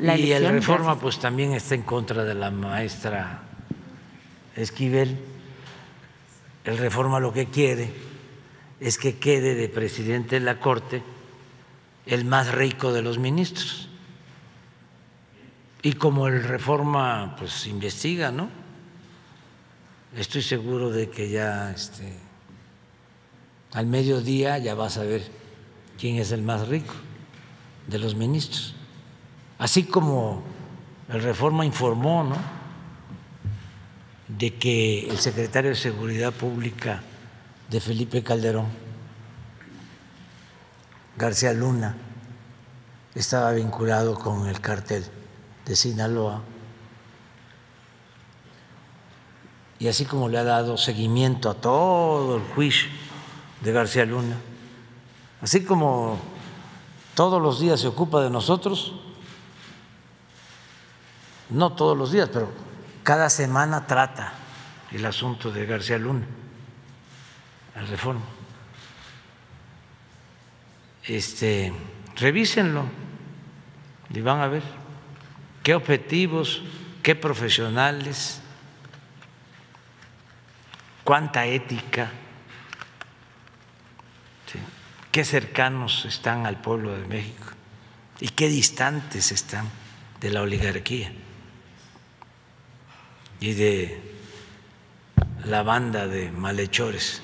la y el. Reforma Gracias. pues también está en contra de la maestra Esquivel. El Reforma lo que quiere es que quede de presidente de la Corte el más rico de los ministros. Y como el Reforma pues investiga, ¿no? Estoy seguro de que ya este, al mediodía ya vas a ver quién es el más rico de los ministros. Así como el Reforma informó, ¿no? de que el secretario de Seguridad Pública de Felipe Calderón, García Luna, estaba vinculado con el cartel de Sinaloa. Y así como le ha dado seguimiento a todo el juicio de García Luna, así como todos los días se ocupa de nosotros, no todos los días, pero cada semana trata el asunto de García Luna, la reforma. Este, revísenlo y van a ver qué objetivos, qué profesionales, cuánta ética, qué cercanos están al pueblo de México y qué distantes están de la oligarquía y de la banda de malhechores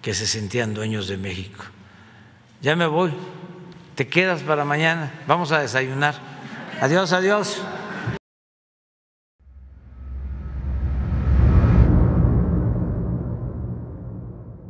que se sentían dueños de México. Ya me voy, te quedas para mañana, vamos a desayunar. Adiós, adiós.